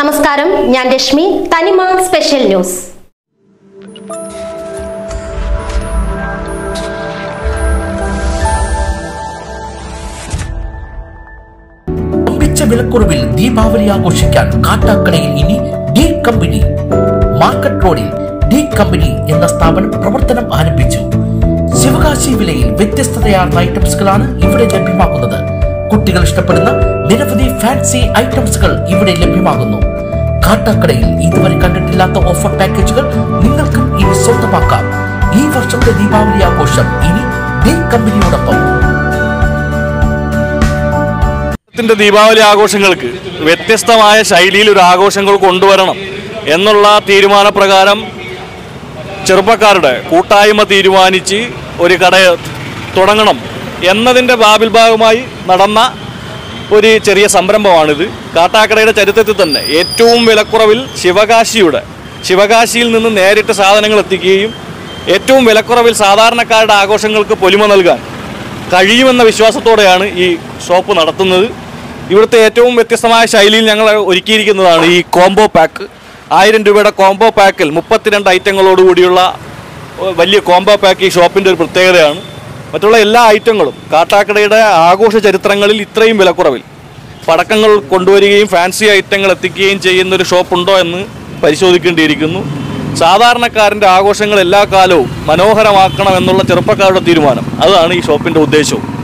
നമസ്കാരം ഞാൻ രശ്മി തനിമ സ്പെഷ്യൽ ന്യൂസ്. വിലക്കുറവിൽ ദീപാവലി ആഘോഷിക്കാൻ കാട്ടാക്കടയിൽ ഇനി ഡി കമ്പനി. മാർക്കറ്റ് റോഡിൽ ഡി കമ്പനി എന്ന സ്ഥാപനം പ്രവർത്തനം ആരംഭിച്ചു. ശിവകാശി വിലയിൽ വ്യത്യസ്തതയാർന്ന ഐറ്റംസുകളാണ് ഇവിടെ ലഭ്യമാക്കുന്നത് കുട്ടികൾ ഇഷ്ടപ്പെടുന്ന നിരവധി ഫാൻസി ഐറ്റംസുകൾ ഇവിടെ ലഭ്യമാകുന്നു. കാട്ടാക്കടയിൽ ഇതുവരെ കണ്ടിട്ടില്ലാത്ത ഓഫർ പാക്കേജുകൾ നിങ്ങൾക്കും ഇനി സ്വന്തമാക്കാം. ഈ വർഷത്തെ ദീപാവലി ആഘോഷം ഇനി ഡി കമ്പനിയോടൊപ്പം. ദീപാവലി ആഘോഷങ്ങൾക്ക് വ്യത്യസ്തമായ ശൈലിയിൽ ഒരു ആഘോഷങ്ങൾ കൊണ്ടുവരണം എന്നുള്ള തീരുമാനപ്രകാരം ചെറുപ്പക്കാരുടെ കൂട്ടായ്മ തീരുമാനിച്ച് ഒരു കട തുടങ്ങണം. എന്നതിന്റെ ഭാവിഭാഗമായി ഭാഗമായി നടന്ന ഒരു ചെറിയ സംരംഭമാണിത്. കാട്ടാക്കടയുടെ ചരിത്രത്തിൽ തന്നെ ഏറ്റവും വിലക്കുറവിൽ ശിവകാശിയുടെ ശിവകാശിയിൽ നിന്ന് നേരിട്ട് സാധനങ്ങൾ എത്തിക്കുകയും ഏറ്റവും വിലക്കുറവിൽ സാധാരണക്കാരുടെ ആഘോഷങ്ങൾക്ക് പൊലിമ നൽകാൻ കഴിയുമെന്ന വിശ്വാസത്തോടെയാണ് ഈ ഷോപ്പ് നടത്തുന്നത്. ഇവിടുത്തെ ഏറ്റവും വ്യത്യസ്തമായ ശൈലിയിൽ ഞങ്ങൾ ഒരുക്കിയിരിക്കുന്നതാണ് ഈ കോംബോ പാക്ക്. ആയിരം രൂപയുടെ കോംബോ പാക്കിൽ മുപ്പത്തിരണ്ട് ഐറ്റങ്ങളോടുകൂടിയുള്ള വലിയ കോംബോ പാക്ക് ഈ ഷോപ്പിന്റെ ഒരു പ്രത്യേകതയാണ്. മറ്റുള്ള എല്ലാ ഐറ്റങ്ങളും കാട്ടാക്കടയുടെ ആഘോഷ ചരിത്രങ്ങളിൽ ഇത്രയും വിലക്കുറവിൽ പടക്കങ്ങൾ കൊണ്ടുവരികയും ഫാൻസി ഐറ്റങ്ങൾ എത്തിക്കുകയും ചെയ്യുന്ന ഒരു ഷോപ്പുണ്ടോ എന്ന് പരിശോധിക്കേണ്ടിയിരിക്കുന്നു. സാധാരണക്കാരന്റെ ആഘോഷങ്ങൾ എല്ലാ കാലവും മനോഹരമാക്കണം എന്നുള്ള ചെറുപ്പക്കാരുടെ തീരുമാനം. അതാണ് ഈ ഷോപ്പിന്റെ ഉദ്ദേശവും.